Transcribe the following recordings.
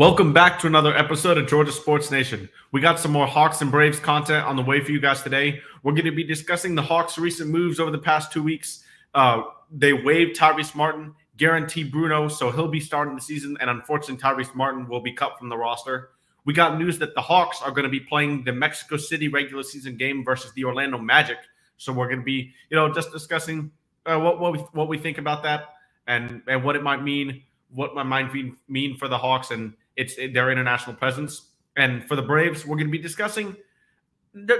Welcome back to another episode of Georgia Sports Nation. We got some more Hawks and Braves content on the way for you guys today. We're going to be discussing the Hawks' recent moves over the past two weeks. Uh, they waived Tyrese Martin, guaranteed Bruno, so he'll be starting the season, and unfortunately, Tyrese Martin will be cut from the roster. We got news that the Hawks are going to be playing the Mexico City regular season game versus the Orlando Magic. So we're going to be, you know, just discussing uh, what what we, what we think about that and and what it might mean, what my mind mean for the Hawks and it's their international presence. And for the Braves, we're going to be discussing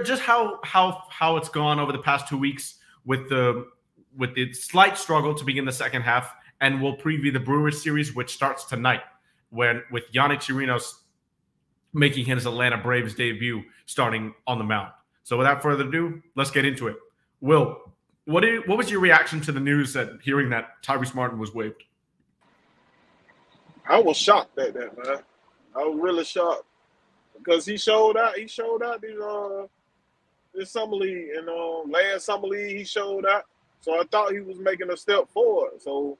just how how how it's gone over the past two weeks with the with the slight struggle to begin the second half, and we'll preview the Brewers series, which starts tonight, when with Yonny Chirinos making his Atlanta Braves debut starting on the mound. So without further ado, let's get into it. Will, what did, what was your reaction to the news that hearing that Tyrese Martin was waived? I was shocked at that, man. I was really shocked because he showed out. He showed out this uh this summer league and um last summer league he showed out. So I thought he was making a step forward. So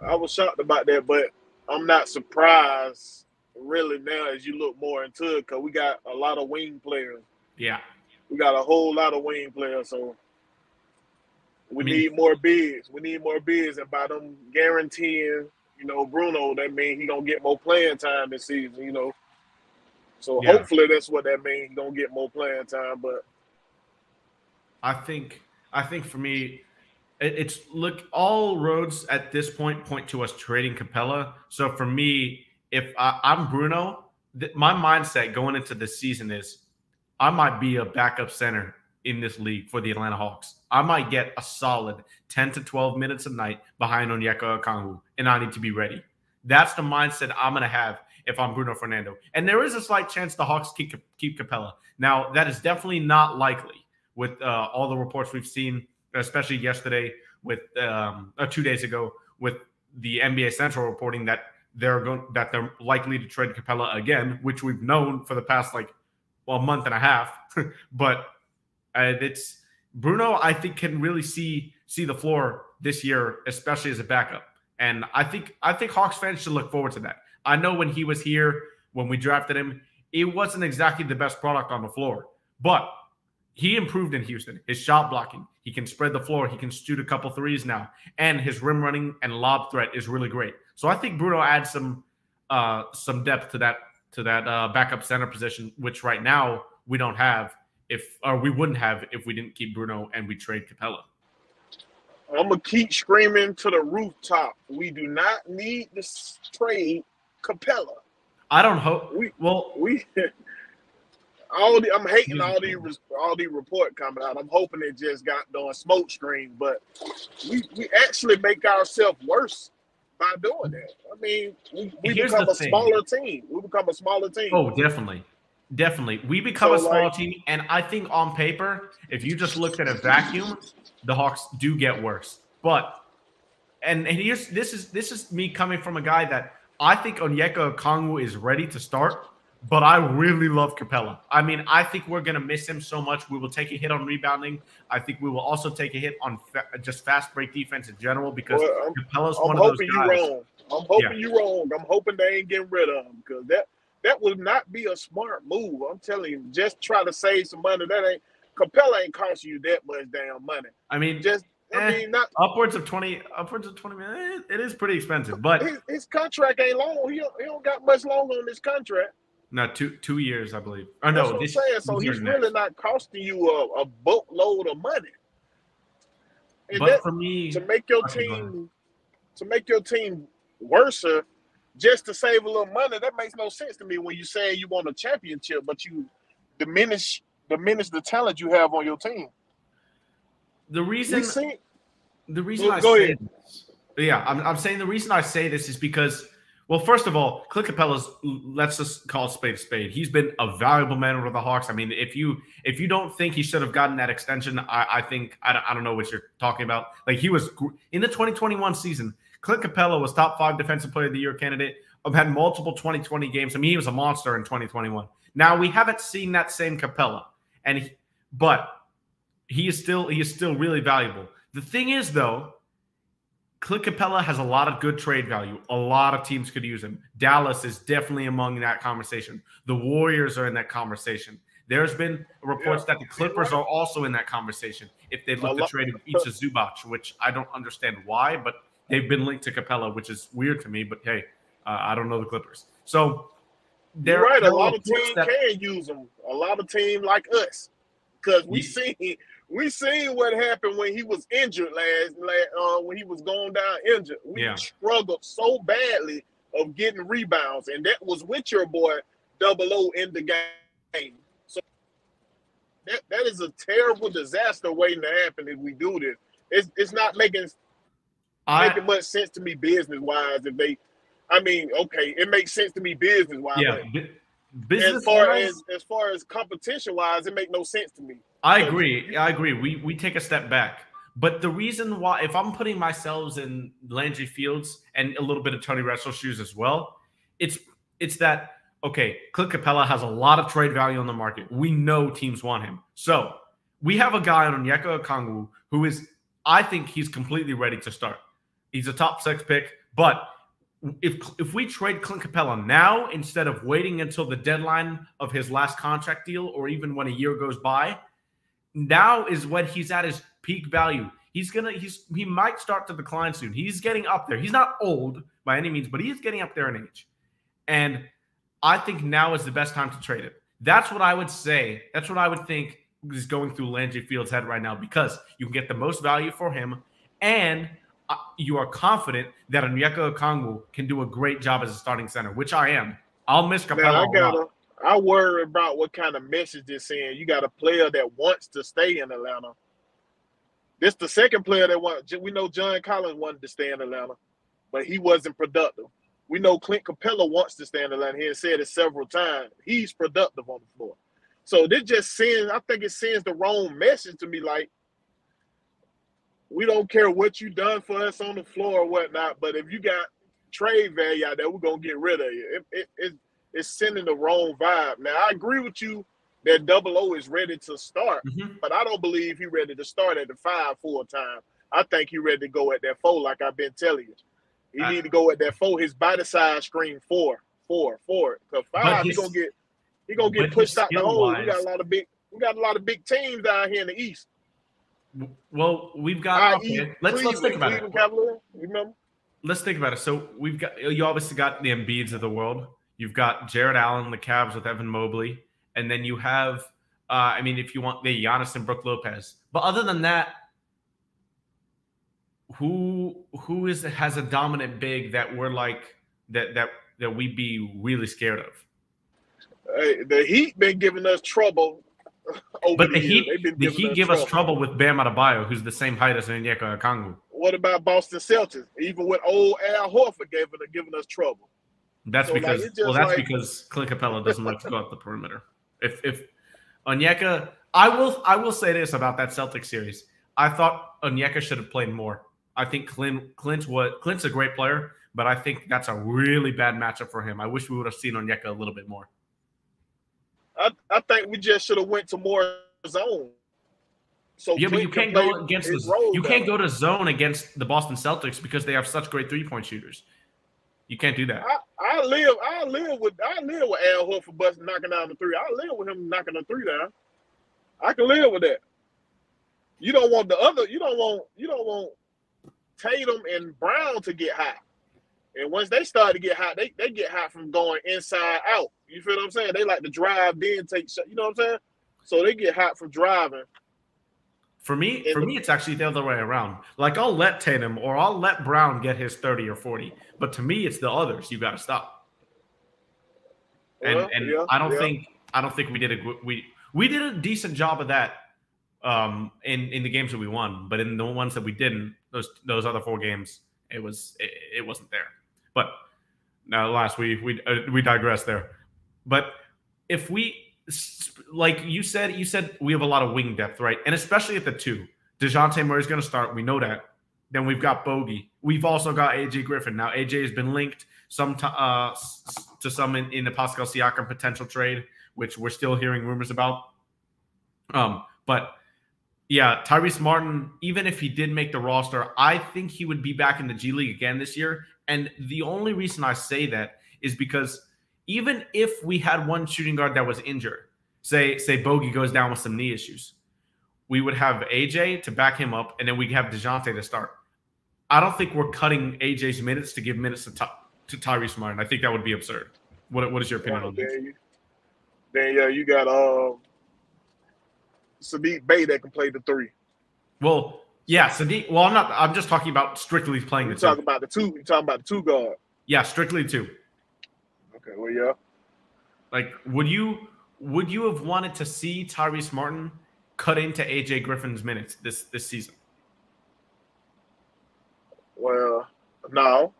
I was shocked about that, but I'm not surprised really now as you look more into it because we got a lot of wing players. Yeah, we got a whole lot of wing players. So we I mean, need more bids. We need more bids, and by them guaranteeing you know, Bruno, that means he gonna get more playing time this season, you know. So yeah. hopefully that's what that means. He gonna get more playing time. But I think I think for me, it, it's look all roads at this point point to us trading Capela. So for me, if I, am Bruno, th- my mindset going into the season is I might be a backup center in this league for the Atlanta Hawks. I might get a solid 10 to 12 minutes a night behind Onyeka Okongwu, and I need to be ready. That's the mindset I'm going to have if I'm Bruno Fernando. And there is a slight chance the Hawks keep, keep Capela. Now, that is definitely not likely with uh, all the reports we've seen, especially yesterday with um, uh, two days ago with the NBA Central reporting that they're going that they're likely to trade Capela again, which we've known for the past like well a month and a half. but uh, it's Bruno. I think can really see see the floor this year, especially as a backup. And I think I think Hawks fans should look forward to that. I know when he was here, when we drafted him, it wasn't exactly the best product on the floor, but he improved in Houston. His shot blocking, he can spread the floor, he can shoot a couple threes now, and his rim running and lob threat is really great. So I think Bruno adds some uh, some depth to that to that uh, backup center position, which right now we don't have if or we wouldn't have if we didn't keep Bruno and we trade Capela. I'm gonna keep screaming to the rooftop. We do not need to trade Capela. I don't hope we well we all the, I'm hating all these all these report coming out. I'm hoping it just got done smoke screen, but we we actually make ourselves worse by doing that. I mean, we, we become a thing. smaller team. We become a smaller team. Oh, definitely. Definitely. We become so, a small like, team. And I think on paper, if you just looked at a vacuum, the Hawks do get worse. But and, and here's this is this is me coming from a guy that I think Onyeka Okongwu is ready to start, but I really love Capela. I mean, I think we're gonna miss him so much. We will take a hit on rebounding. I think we will also take a hit on fa- just fast break defense in general because well, I'm, Capela's I'm one of those guys. You wrong. I'm hoping yeah. you wrong. I'm hoping they ain't getting rid of him because that that would not be a smart move. I'm telling you, just try to save some money. That ain't Capela ain't costing you that much damn money. I mean, just I eh, mean, not upwards of twenty, upwards of twenty million. It is pretty expensive, but his, his contract ain't long. He don't, he don't got much longer on his contract. No, two two years, I believe. Oh no, this, I'm saying. So he's really not costing you a, a boatload of money. And but that, for me, to make your team, to make your team worse, just to save a little money, that makes no sense to me when you say you want a championship, but you diminish diminish the talent you have on your team. The reason the reason well, I say ahead. this, yeah, I'm, I'm saying the reason I say this is because well, first of all, Clint Capela's let's just call it spade a spade. He's been a valuable man with the Hawks. I mean, if you if you don't think he should have gotten that extension, I, I think I don't, I don't know what you're talking about. Like he was in the 2021 season, Clint Capela was top five defensive player of the year candidate. I've had multiple 2020 games. I mean, he was a monster in 2021. Now we haven't seen that same Capela, and he, but he is still he is still really valuable. The thing is, though, Clint Capela has a lot of good trade value. A lot of teams could use him. Dallas is definitely among that conversation. The Warriors are in that conversation. There's been reports yeah. that the Clippers are also in that conversation if they look to trade Ivica Zubac, which I don't understand why, but they've been linked to Capela, which is weird to me. But hey, uh, I don't know the Clippers. So they're right. A lot of teams that, can use them. A lot of teams like us, because we yeah. seen we seen what happened when he was injured last, last uh, when he was going down injured. We yeah. struggled so badly of getting rebounds, and that was with your boy Double O in the game. So that, that is a terrible disaster waiting to happen if we do this. It's it's not making I, making much sense to me business wise if they. I mean, okay, it makes sense to me business wise. Yeah, business as far as as far as competition wise, it makes no sense to me. I agree. I agree. We we take a step back. But the reason why, if I'm putting myself in Landry Fields and a little bit of Tony Ressler's shoes as well, it's it's that okay. Clint Capela has a lot of trade value on the market. We know teams want him, so we have a guy on Onyeka Okongwu who is, I think, he's completely ready to start. He's a top six pick, but if if we trade Clint Capela now instead of waiting until the deadline of his last contract deal or even when a year goes by, now is when he's at his peak value. He's gonna he's he might start to decline soon. He's getting up there. He's not old by any means, but he's getting up there in age. And I think now is the best time to trade him. That's what I would say. That's what I would think is going through Landry Fields' head right now because you can get the most value for him and Uh, you are confident that Onyeka Okongwu can do a great job as a starting center, which I am. I'll miss Capela. I gotta, I worry about what kind of message this saying. You got a player that wants to stay in Atlanta. This the second player that want. We know John Collins wanted to stay in Atlanta, but he wasn't productive. We know Clint Capela wants to stay in Atlanta. He has said it several times. He's productive on the floor. So this just sends. I think it sends the wrong message to me. Like we don't care what you done for us on the floor or whatnot, but if you got trade value out there, we're gonna get rid of you. It, it, it, it's sending the wrong vibe. Now I agree with you that Double O is ready to start, mm-hmm. but I don't believe he's ready to start at the five full time. I think he's ready to go at that four, like I've been telling you. He I, need to go at that four. His body size screen four, four, four. Cause five, he's gonna get he gonna get pushed out the hole. We got a lot of big we got a lot of big teams down here in the east. Well, we've got okay. let's let's think about it. Cavalier, remember? Let's think about it. So we've got you obviously got the Embiids of the world. You've got Jarrett Allen, the Cavs with Evan Mobley, and then you have, uh, I mean, if you want the Giannis and Brook Lopez. But other than that, who who is has a dominant big that we're like that that that we'd be really scared of? Hey, the Heat been giving us trouble. but the, Heat, the Heat give trouble. us trouble with Bam Adebayo, who's the same height as Onyeka Okongwu. What about Boston Celtics? Even with old Al Horford giving giving us trouble. That's so because like, well, that's like, because Clint Capela doesn't like to go up the perimeter. If if Onyeka, I will I will say this about that Celtic series. I thought Onyeka should have played more. I think Clint Clint Clint's a great player, but I think that's a really bad matchup for him. I wish we would have seen Onyeka a little bit more. I, I think we just should have went to more zone. So yeah, Clint but you can't go against the, you can't go to zone against the Boston Celtics because they have such great three point shooters. You can't do that. I, I live. I live with. I live with Al Horford busting knocking down the three. I live with him knocking the three down. I can live with that. You don't want the other. You don't want. You don't want Tatum and Brown to get hot. And once they start to get hot, they, they get hot from going inside out. You feel what I'm saying? They like to drive, then take shot. You know what I'm saying? So they get hot from driving. For me, for me, it's actually the other way around. Like I'll let Tatum or I'll let Brown get his 30 or 40. But to me, it's the others you got to stop. And and yeah, I don't yeah. think I don't think we did a we we did a decent job of that um in in the games that we won, but in the ones that we didn't, those those other four games, it was it, it wasn't there. But now, last we we uh, we digress there. But if we like you said, you said we have a lot of wing depth, right? And especially at the two, Dejounte Murray's going to start. We know that. Then we've got Bogey. We've also got AJ Griffin. Now AJ has been linked some t- uh, to some in, in, the Pascal Siakam potential trade, which we're still hearing rumors about. Um, but Yeah, Tyrese Martin, even if he did make the roster, I think he would be back in the G League again this year. And the only reason I say that is because even if we had one shooting guard that was injured, say say Bogey goes down with some knee issues, we would have AJ to back him up, and then we have Dejounte to start. I don't think we're cutting AJ's minutes to give minutes to, to Tyrese Martin. I think that would be absurd. What what is your opinion on this? Then yeah, you got uh Saddiq Bey that can play the three. Well, yeah, Saddiq. Well, I'm not. I'm just talking about strictly playing you the talking about the two. You're talking about the two guard? Yeah, strictly two. Okay. Well, yeah. Like, would you would you have wanted to see Tyrese Martin cut into AJ Griffin's minutes this this season? Well, no.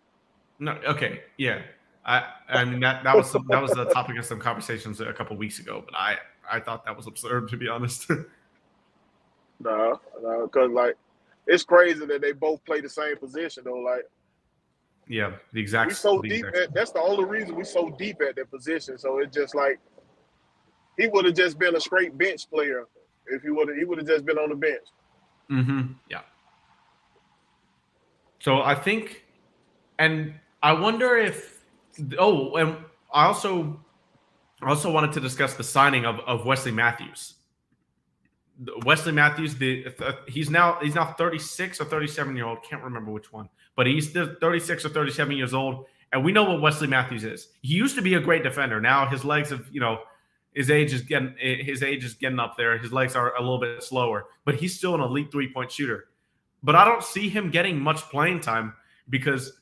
No. Okay. Yeah. I I mean that that was some, that was the topic of some conversations a couple weeks ago, but I I thought that was absurd to be honest. no, no, because like it's crazy that they both play the same position though. Like, yeah, the exact. We so deep. At, that's the only reason we so deep at that position. So it's just like he would have just been a straight bench player if he would have. He would have just been on the bench. Mm-hmm. Yeah. So I think, and I wonder if Oh, and I also I also wanted to discuss the signing of, of Wesley Matthews. Wesley Matthews, the he's now he's now 36 or 37 year old, can't remember which one, but he's 36 or 37 years old, and we know what Wesley Matthews is. He used to be a great defender. Now his legs have, you know, his age is getting his age is getting up there. His legs are a little bit slower, but he's still an elite three point shooter. But I don't see him getting much playing time because,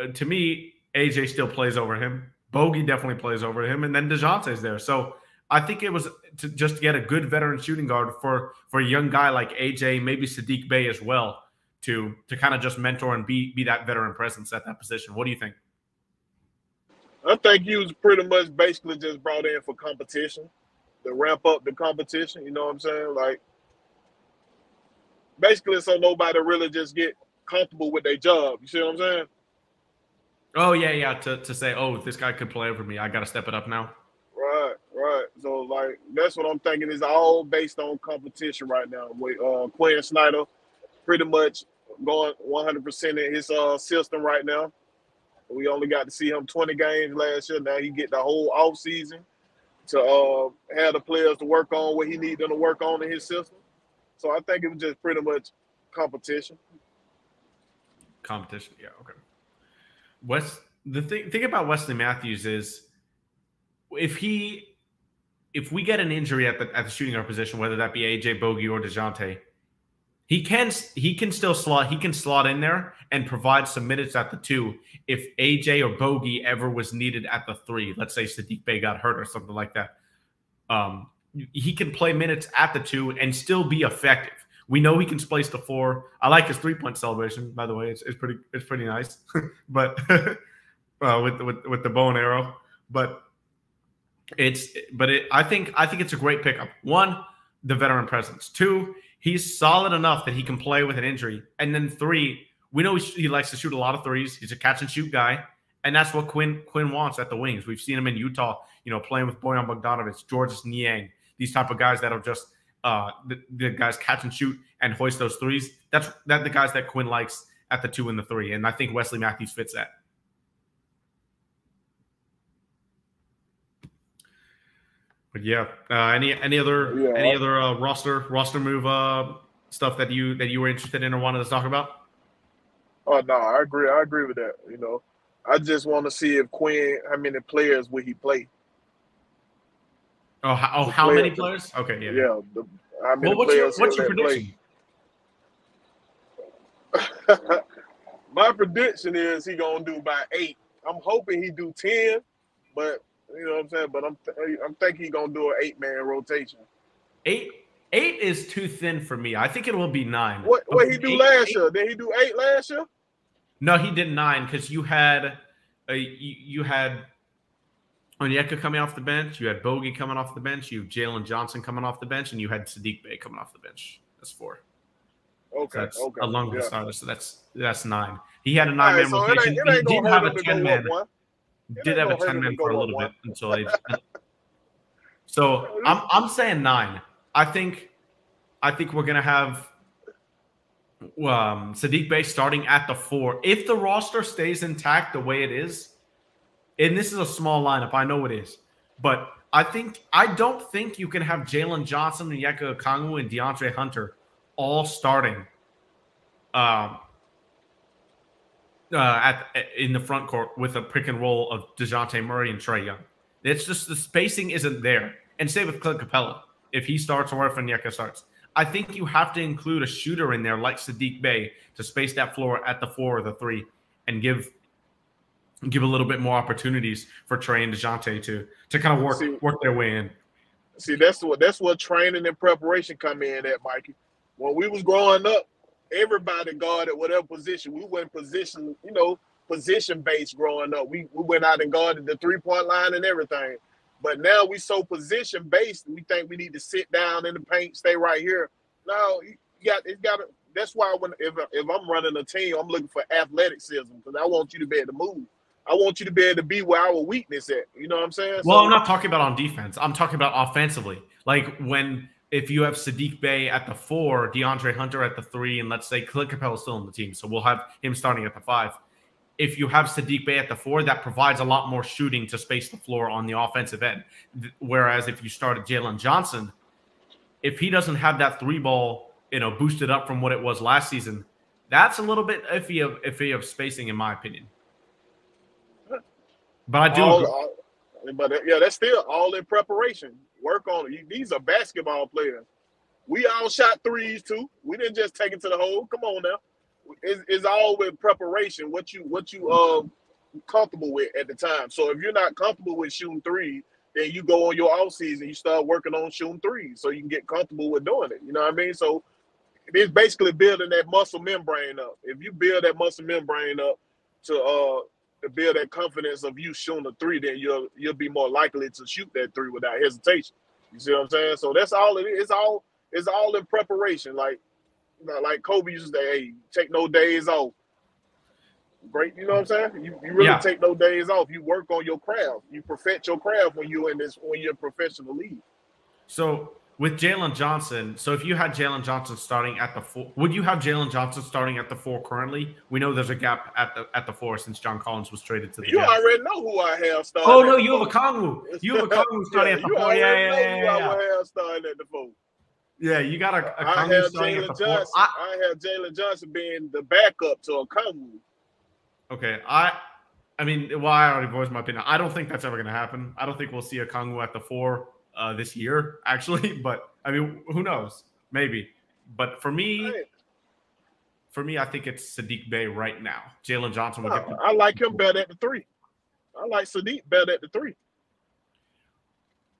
uh, to me, AJ still plays over him. Bogey definitely plays over him, and then Dejounte's there. So I think it was to just get a good veteran shooting guard for for a young guy like AJ, maybe Saddiq Bey as well, to to kind of just mentor and be be that veteran presence at that position. What do you think? I think he was pretty much basically just brought in for competition, to ramp up the competition. You know what I'm saying? Like basically, so nobody really just get comfortable with their job. You see what I'm saying? Oh yeah, yeah. To to say, oh, this guy could play over me. I got to step it up now. Right, right. So like that's what I'm thinking is all based on competition right now. With uh, Quin Snyder, pretty much going 100 percent in his uh, system right now. We only got to see him 20 games last year. Now he get the whole off season to uh, have the players to work on what he need them to work on in his system. So I think it was just pretty much competition. Competition, yeah, okay. West the thing thing about Wesley Matthews is if he if we get an injury at the at the shooting guard position, whether that be AJ Bogey or Dejounte, he can he can still slot he can slot in there and provide some minutes at the two if AJ or Bogey ever was needed at the three. Let's say Saddiq Bey got hurt or something like that. Um, he can play minutes at the two and still be effective. We know he can splice the four. I like his three point celebration, by the way. It's, it's pretty it's pretty nice, but uh, with with with the bow and arrow. But it's but it, I think I think it's a great pickup. One, the veteran presence. Two, he's solid enough that he can play with an injury. And then three, we know he, he likes to shoot a lot of threes. He's a catch and shoot guy, and that's what Quinn Quin wants at the wings. We've seen him in Utah, you know, playing with Bojan Bogdanovic, Georges Niang, these type of guys that'll just uh, the, the, guys catch and shoot and hoist those threes. That's that the guys that Quin likes at the two and the three, and I think Wesley Matthews fits that. But yeah, uh, any any other yeah. any other uh, roster roster move uh, stuff that you that you were interested in or wanted to talk about? Oh no, I agree. I agree with that. You know, I just want to see if Quin, how many players will he play? Oh, how, oh, how many players? Okay, yeah. Yeah. The, how many well, what's your, what's your prediction? My prediction is he gonna do about eight. I'm hoping he do ten, but you know what I'm saying. But I'm th- I'm thinking he's gonna do an eight man rotation. Eight eight is too thin for me. I think it will be nine. What um, what he do eight, last eight, year? Did he do eight last year? No, he did nine because you had uh, a, you, you had Onyeka coming off the bench, you had Bogey coming off the bench, you have Jalen Johnson coming off the bench, and you had Saddiq Bey coming off the bench. That's four. Okay, so that's okay. Along the yeah. starters, so that's that's nine. He had a nine man so rotation. It ain't, it he didn't have a ten man. Did have a ten man for a little bit until age. so I'm I'm saying nine. I think I think we're gonna have um, Saddiq Bey starting at the four. If the roster stays intact the way it is, and this is a small lineup, I know it is, but I think I don't think you can have Jalen Johnson, and Onyeka Okongwu, and DeAndre Hunter all starting um, uh, at in the front court with a pick and roll of Dejounte Murray and Trae Young. It's just the spacing isn't there. And same with Clint Capela. If he starts or if Onyeka starts. I think you have to include a shooter in there like Saddiq Bey to space that floor at the four or the three and give give a little bit more opportunities for Trae and DeJounte to to kind of work see, work their way in. See, that's what that's what training and preparation come in at, Mikey. When we was growing up, everybody guarded whatever position. We went position, you know, position based growing up. We we went out and guarded the three point line and everything. But now we so position based, we think we need to sit down in the paint, stay right here. No, you got it's got. That's why when if if I'm running a team, I'm looking for athleticism because I want you to be able to move. I want you to be able to be where our weakness at. You know what I'm saying? Well, so, I'm not talking about on defense. I'm talking about offensively. Like when if you have Saddiq Bey at the four, DeAndre Hunter at the three, and let's say Clint Capela is still on the team, so we'll have him starting at the five if you have Saddiq Bey at the four, that provides a lot more shooting to space the floor on the offensive end. Whereas if you started Jalen Johnson, if he doesn't have that three ball, you know, boosted up from what it was last season, that's a little bit iffy of iffy of spacing, in my opinion. But I do. All, all, but yeah, that's still all in preparation. Work on it. These are basketball players. We all shot threes too. We didn't just take it to the hole. Come on now it's, it's all with preparation. What you what you um comfortable with at the time. So if you're not comfortable with shooting three, then you go on your off season. You start working on shooting threes, so you can get comfortable with doing it. You know what I mean? So it's basically building that muscle membrane up. If you build that muscle membrane up to uh to build that confidence of you shooting a three, then you'll you'll be more likely to shoot that three without hesitation. You see what I'm saying? So that's all it is. It's all it's all in preparation. Like like Kobe used to say, hey, take no days off. Great, you know what I'm saying? You, you really yeah. take no days off. You work on your craft. You perfect your craft when you're in this when you're a professional league. So with Jalen Johnson, so if you had Jalen Johnson starting at the four, would you have Jalen Johnson starting at the four currently? We know there's a gap at the at the four since John Collins was traded to the. You Jets. already know who I have starting. Oh no, you have a Kongwu. You have a Kongwu starting yeah, at the four. Yeah, yeah, yeah, yeah. I have starting at the four. Yeah, you got a. a I have Jalen Johnson. I, I, have Jalen Johnson being the backup to Okongwu. Okay, I. I mean, well, I already voiced my opinion. I don't think that's ever going to happen. I don't think we'll see Okongwu at the four uh, this year, actually. But I mean, who knows? Maybe. But for me, right. for me, I think it's Saddiq Bey right now. Jalen Johnson will get. The- I like him better at the three. I like Saddiq better at the three.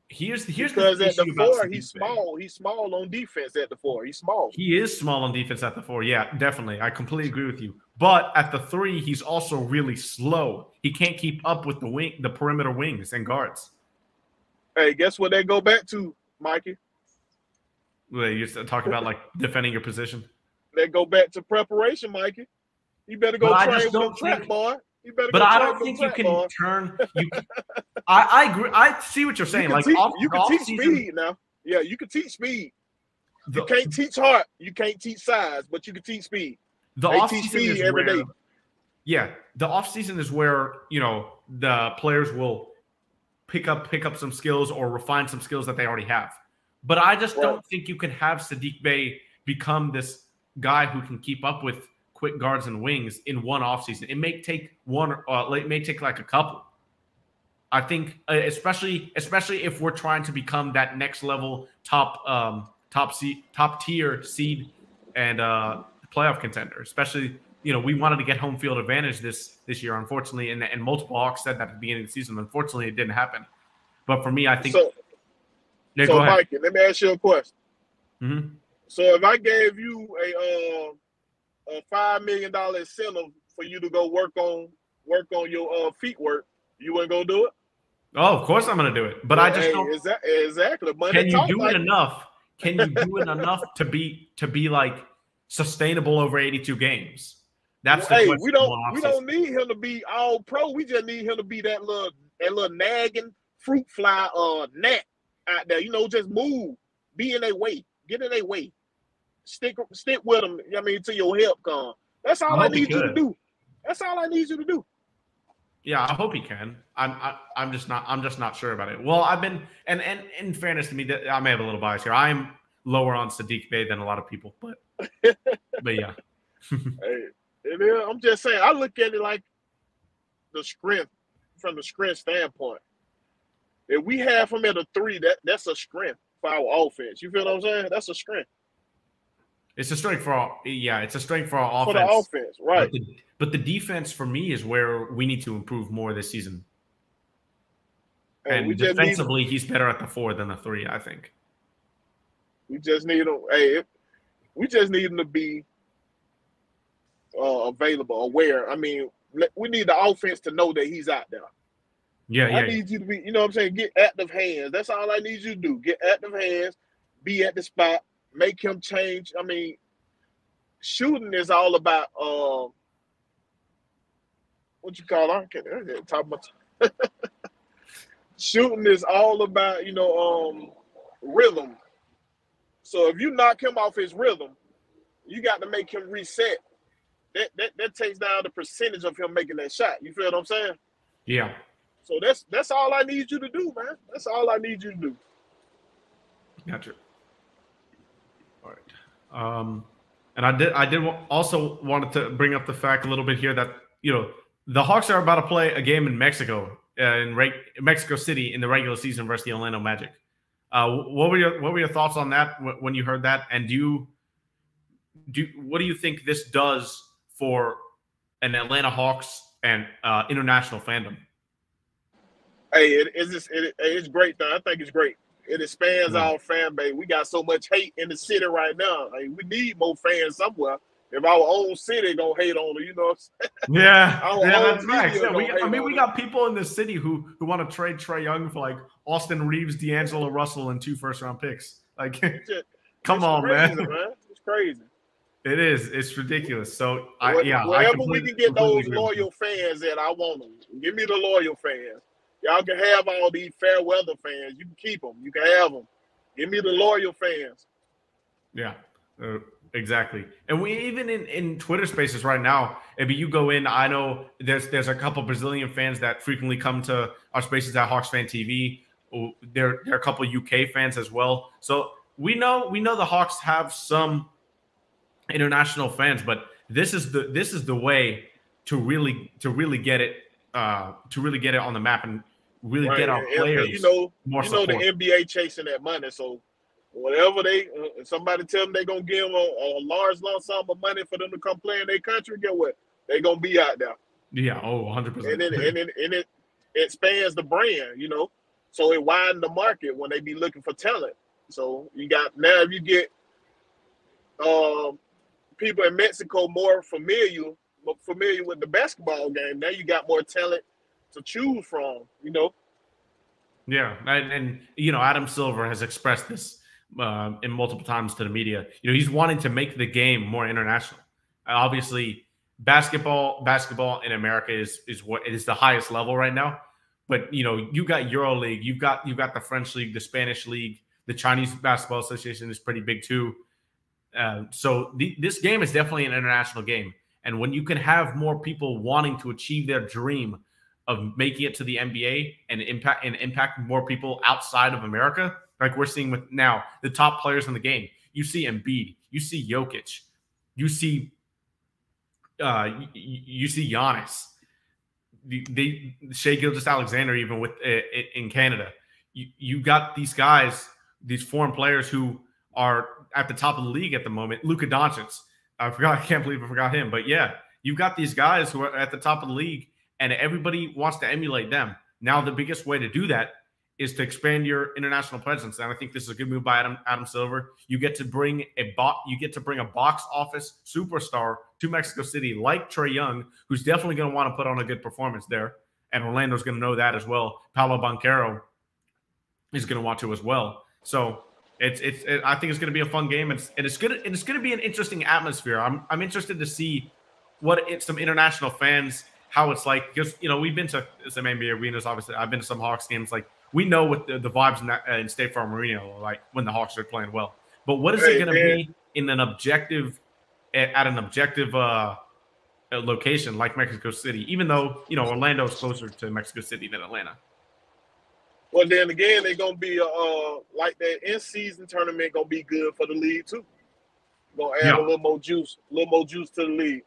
Here's the here's because the at the four he's small. He's small on defense at the four. He's small. He is small on defense at the four. Yeah, definitely. I completely agree with you. But at the three, he's also really slow. He can't keep up with the wing, the perimeter wings and guards. Hey, guess what they go back to, Mikey? Wait, you're talking about like defending your position. They go back to preparation, Mikey. You better go but train with the track boy but I don't think you can ball. turn. You, I, I agree. I see what you're saying. You like teach, off, you can teach season, speed now. Yeah, you can teach speed. The, you can't teach heart. You can't teach size, but you can teach speed. The they off teach speed every where, day. Yeah, the off season is where you know the players will pick up pick up some skills or refine some skills that they already have. But I just right. don't think you can have Saddiq Bey become this guy who can keep up with quick guards and wings in one offseason. It may take one, uh, it may take like a couple. I think, uh, especially especially if we're trying to become that next level top um, top seed, top tier seed and uh, playoff contender. Especially, you know, we wanted to get home field advantage this this year. Unfortunately, and, and multiple Hawks said that at the beginning of the season. Unfortunately, it didn't happen. But for me, I think. So, yeah, so Mike, let me ask you a question. Mm-hmm. So if I gave you a uh, a five million dollar incentive for you to go work on work on your uh, feet work, you wouldn't go do it? Oh, of course I'm going to do it, but I just hey, don't. Exactly. Money can you do like it enough? Can you do it enough to be to be like sustainable over 82 games? That's well, hey, we don't we don't need him to be all pro. We just need him to be that little that little nagging fruit fly uh gnat out there. You know, just move, be in their way, get in their way. stick stick with them. I mean, till your help come. That's all I, I need you to do. That's all I need you to do. Yeah, I hope he can. I'm I, I'm just not I'm just not sure about it. Well, I've been and and in fairness to me, I may have a little bias here. I'm lower on Saddiq Bey than a lot of people, but but yeah. hey, I'm just saying. I look at it like the strength from the strength standpoint. If we have him at a three, that that's a strength for our offense. You feel what I'm saying? That's a strength. It's a strength for our yeah, it's a strength for our offense. For the offense, right. But the, but the defense for me is where we need to improve more this season. And, and defensively, need, he's better at the four than the three, I think. We just need him. Hey, we just need him to be uh, available, aware. I mean, we need the offense to know that he's out there. Yeah, I yeah. need you to be, you know what I'm saying? Get active hands. That's all I need you to do. Get active hands, be at the spot, make him change. I mean, shooting is all about uh, what you call it? I can't talk about shooting is all about, you know, um rhythm. So if you knock him off his rhythm, you got to make him reset. That, that that takes down the percentage of him making that shot. You feel what I'm saying? Yeah. So that's that's all I need you to do, man. That's all I need you to do. Gotcha. All right. Um, and I did I did also wanted to bring up the fact a little bit here that you know the Hawks are about to play a game in Mexico uh, in reg- Mexico City in the regular season versus the Orlando Magic. Uh, what were your what were your thoughts on that when you heard that? And do you do what do you think this does for an Atlanta Hawks and uh, international fandom? Hey, it, it's just, it, it's great. Though. I think it's great. It expands our fan base. We got so much hate in the city right now. Like, we need more fans somewhere. If our own city gonna hate on it, you know. Yeah, yeah, that's right. Yeah, we, I mean, we got people in the city who who want to trade Trae Young for like Austin Reaves, D'Angelo Russell, and two first round picks. Like, come on, crazy, man. man. It's crazy. It is. It's ridiculous. So, I, yeah, wherever we can get those loyal fans that I want them. Give me the loyal fans. Y'all can have all these fair weather fans. You can keep them. You can have them. Give me the loyal fans. Yeah, uh, exactly. And we even in, in Twitter spaces right now, if you go in, I know there's there's a couple Brazilian fans that frequently come to our spaces at Hawks Fan TV. There, there are a couple UK fans as well. So we know we know the Hawks have some international fans, but this is the this is the way to really to really get it uh, to really get it on the map and really right. get our and, players. you know, more you support. know the NBA chasing that money, so whatever they uh, somebody tell them they're gonna give them a, a, large lump sum of money for them to come play in their country, get what? They're gonna be out there. Yeah, oh 100 percent. And then and then and it expands the brand, you know. So it widens the market when they be looking for talent. So you got now if you get um people in Mexico more familiar familiar with the basketball game, now you got more talent to choose from, you know. Yeah, and, and you know Adam Silver has expressed this uh, in multiple times to the media. You know, he's wanting to make the game more international. obviously, basketball basketball in America is is what is the highest level right now. But you know, you got Euro League, you've got you've got the French league, the Spanish league, the Chinese Basketball Association is pretty big too. Uh, so this game is definitely an international game, and when you can have more people wanting to achieve their dream of making it to the NBA and impact and impact more people outside of America, like we're seeing with now the top players in the game. You see Embiid, you see Jokic, you see uh you, you see Giannis, they, they Shai Gilgeous-Alexander even with uh, in Canada. You you got these guys, these foreign players who are at the top of the league at the moment. Luka Doncic, I forgot, I can't believe I forgot him, but yeah, you've got these guys who are at the top of the league and everybody wants to emulate them. Now, the biggest way to do that is to expand your international presence, and I think this is a good move by Adam Adam Silver. You get to bring a bot, you get to bring a box office superstar to Mexico City, like Trae Young, who's definitely going to want to put on a good performance there, and Orlando's going to know that as well. Paolo Banchero is going to want to as well. So it's it's it, I think it's going to be a fun game, and it's, and it's good and it's going to be an interesting atmosphere. I'm I'm interested to see what it, some international fans how it's like because you know we've been to some NBA arenas. Obviously, I've been to some Hawks games. Like we know what the, the vibes in, that, uh, in State Farm Arena are like when the Hawks are playing well. But what is hey, it going to be in an objective at an objective uh, location like Mexico City? Even though you know Orlando is closer to Mexico City than Atlanta. Well, then again, they're gonna be uh like that in season tournament gonna be good for the league too. Gonna add yeah. a little more juice, a little more juice to the league.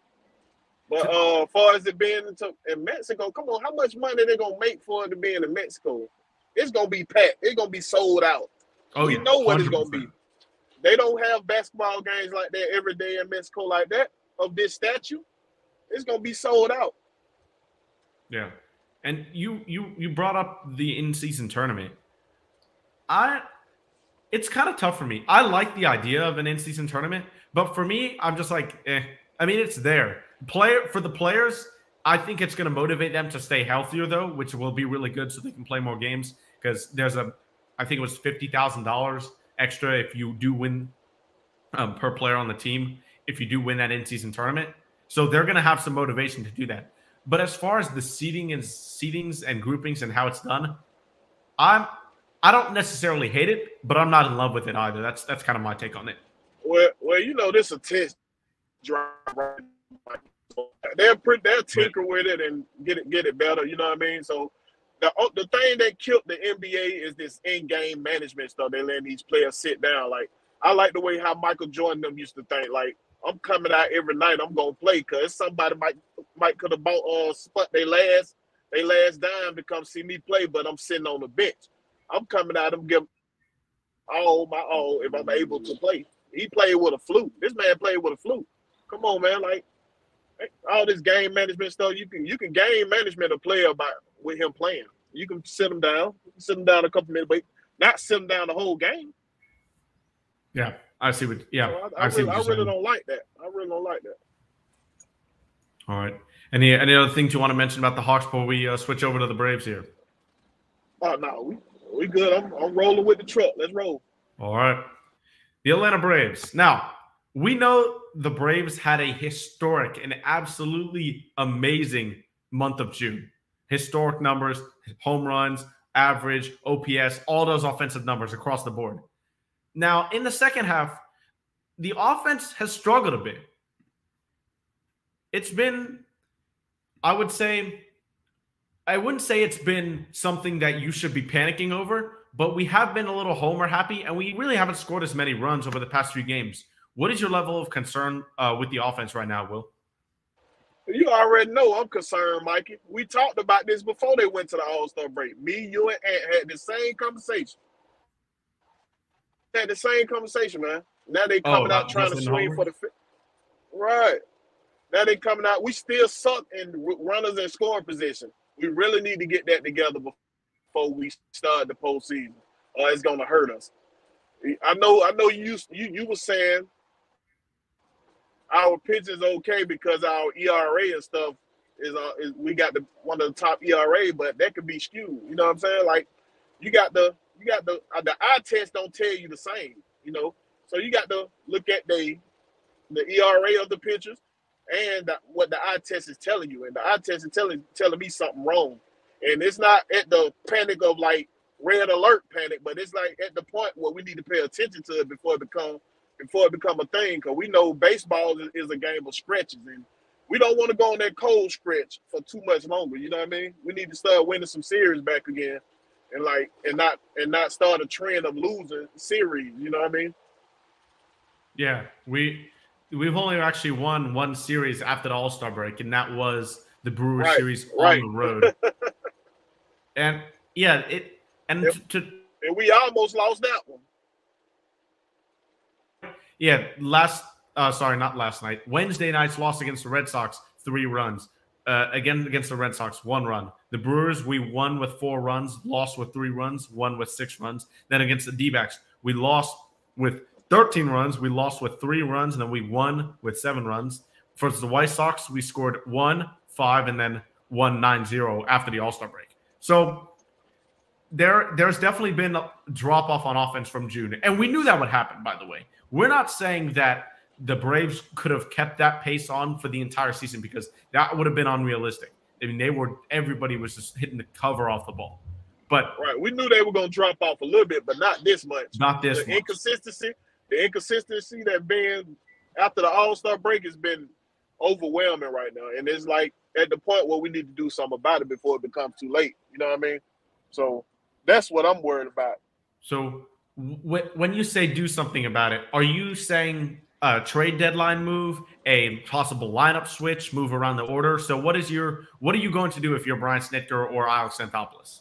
But uh, as far as it being in, in Mexico, come on, how much money they gonna make for it to be in Mexico? It's gonna be packed. It's gonna be sold out. Oh, you yeah, know what 100%. it's gonna be. They don't have basketball games like that every day in Mexico like that of this statue. It's gonna be sold out. Yeah, and you you you brought up the in season tournament. I, it's kind of tough for me. I like the idea of an in season tournament, but for me, I'm just like, eh. I mean, it's there. Player for the players, I think it's going to motivate them to stay healthier though, which will be really good so they can play more games because there's a I think it was fifty thousand dollars extra if you do win um, per player on the team if you do win that in-season tournament. So they're going to have some motivation to do that. But as far as the seating and seatings and groupings and how it's done, I'm I don't necessarily hate it, but I'm not in love with it either. That's that's kind of my take on it. Well, well, you know, this a test drive. They'll print, they'll tinker with it and get it get it better. You know what I mean? So the oh, the thing that killed the NBA is this in-game management stuff. They letting these players sit down. Like I like the way how Michael Jordan them used to think. Like I'm coming out every night. I'm gonna play because somebody might might could have bought uh spot they last they last dime to come see me play, but I'm sitting on the bench. I'm coming out. I'm giving all my all if I'm able to play. He played with a flute. This man played with a flute. Come on, man. Like all this game management stuff, you can you can game management a player by with him playing. You can sit him down, sit him down a couple minutes, but not sit him down the whole game. Yeah, I see what. Yeah, so I, I, I, see really, I really don't like that. I really don't like that. All right. Any any other things you want to mention about the Hawks before we uh, switch over to the Braves here? Oh no, we we good. I'm I'm rolling with the truck. Let's roll. All right. The Atlanta Braves. Now we know the Braves had a historic and absolutely amazing month of June historic numbers, home runs, average, OPS, all those offensive numbers across the board. Now, in the second half, the offense has struggled a bit. It's been, I would say, I wouldn't say it's been something that you should be panicking over, but we have been a little homer happy, and we really haven't scored as many runs over the past few games. What is your level of concern uh, with the offense right now, Will? You already know I'm concerned, Mikey. We talked about this before they went to the All Star break. Me, you, and Ant had the same conversation. Had the same conversation, man. Now they oh, coming oh, out trying to swing for the right. Now they coming out. We still suck in runners and scoring position. We really need to get that together before we start the postseason, or it's gonna hurt us. I know. I know you. You you were saying our pitch is okay because our ERA and stuff is, uh, is we got the one of the top ERA, but that could be skewed. You know what I'm saying? Like you got the you got the uh, the eye test don't tell you the same. You know, so you got to look at the the ERA of the pitchers and the, what the eye test is telling you, and the eye test is telling telling me something wrong. And it's not at the panic of like red alert panic, but it's like at the point where we need to pay attention to it before it becomes before it become a thing. Because we know baseball is, is, a game of stretches, and we don't want to go on that cold stretch for too much longer. You know what I mean? We need to start winning some series back again, and like and not and not start a trend of losing series. You know what I mean? Yeah, we we've only actually won one series after the All Star break, and that was the Brewers right, series right. on the road. and yeah, it and to and we almost lost that one. Yeah, last uh, sorry, not last night. Wednesday night's loss against the Red Sox, three runs. Uh, again against the Red Sox, one run. The Brewers, we won with four runs, lost with three runs, won with six runs. Then against the D backs, we lost with 13 runs, we lost with three runs, and then we won with seven runs. For the White Sox, we scored one, five, and then one nine zero after the All Star break. So there, there's definitely been a drop off on offense from June, and we knew that would happen. By the way, we're not saying that the Braves could have kept that pace on for the entire season because that would have been unrealistic. I mean, they were everybody was just hitting the cover off the ball. But right, we knew they were going to drop off a little bit, but not this much. Not this the much. inconsistency. the inconsistency that been after the All Star break has been overwhelming right now, and it's like at the point where we need to do something about it before it becomes too late. You know what I mean? So that's what I'm worried about. So when you say do something about it, are you saying a trade deadline move, a possible lineup switch, move around the order? So what is your what are you going to do if you're Brian Snitker or Alex Anthopoulos?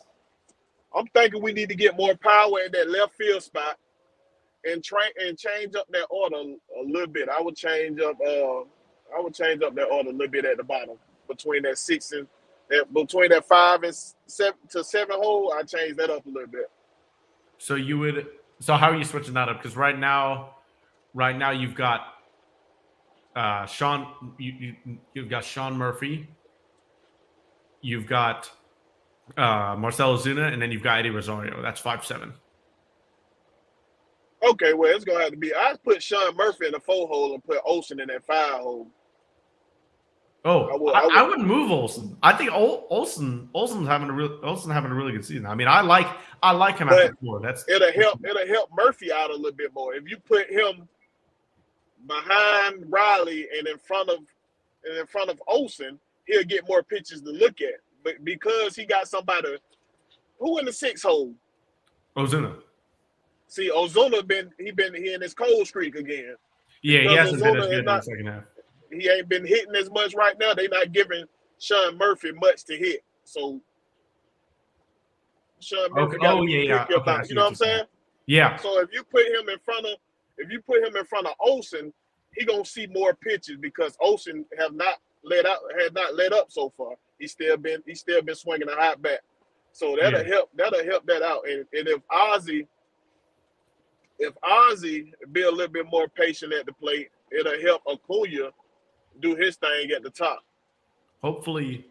I'm thinking we need to get more power in that left field spot and train and change up that order a little bit. I would change up uh I would change up that order a little bit at the bottom between that six and that between that five and seven to seven hole. I change that up a little bit. So you would so how are you switching that up? Because right now, right now you've got uh, Sean. You, you you've got Sean Murphy. You've got uh, Marcell Ozuna, and then you've got Eddie Rosario. That's five seven. Okay, well it's gonna have to be. I put Sean Murphy in the four hole and put Olson in that five hole. Oh, I, would, I, would. I wouldn't move Olson. I think Ol- Olson Olson's having a real Olson having a really good season. I mean, I like I like him at the floor. That's it'll help it'll help Murphy out a little bit more if you put him behind Riley and in front of and in front of Olson, he'll get more pitches to look at. But because he got somebody who in the six hole, Ozuna. See, Ozuna been he been he in his cold streak again. Yeah, he hasn't Ozuna been as good not, in the second half he ain't been hitting as much right now. They not giving Sean Murphy much to hit. So Sean Murphy okay. oh, yeah, yeah. Okay, you know what I'm saying? Yeah. So if you put him in front of if you put him in front of Olson, he gonna see more pitches because Olson have not let out had not let up so far. He's still been he's still been swinging a hot bat. So that'll yeah. help that'll help that out. And, and if Ozzy if Ozzy be a little bit more patient at the plate, it'll help Acuna do his thing at the top. Hopefully,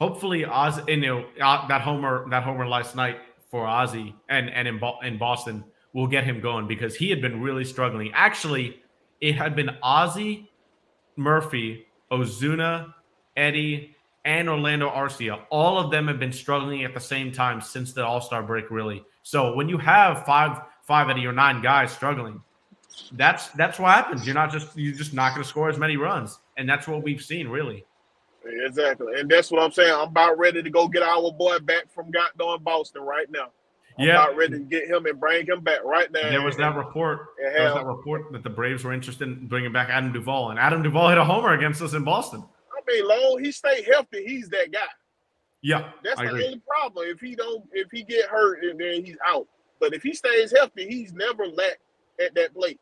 hopefully Oz, you know uh, that homer that homer last night for Ozzy and and in, in Boston will get him going because he had been really struggling. Actually, it had been Ozzy, Murphy, Ozuna, Eddie, and Orlando Arcia. All of them have been struggling at the same time since the All Star break, really. So when you have five five out of your nine guys struggling, that's that's what happens. You're not just you're just not going to score as many runs and that's what we've seen, really. Exactly, and that's what I'm saying. I'm about ready to go get our boy back from goddamn Boston right now. I'm yeah, about ready to get him and bring him back right now. There was that report. There was that report that the Braves were interested in bringing back Adam Duvall, and Adam Duvall hit a homer against us in Boston. I mean, long he stay healthy, he's that guy. Yeah, that's I the agree. only problem. If he don't, if he get hurt, and then he's out. But if he stays healthy, he's never let at that plate.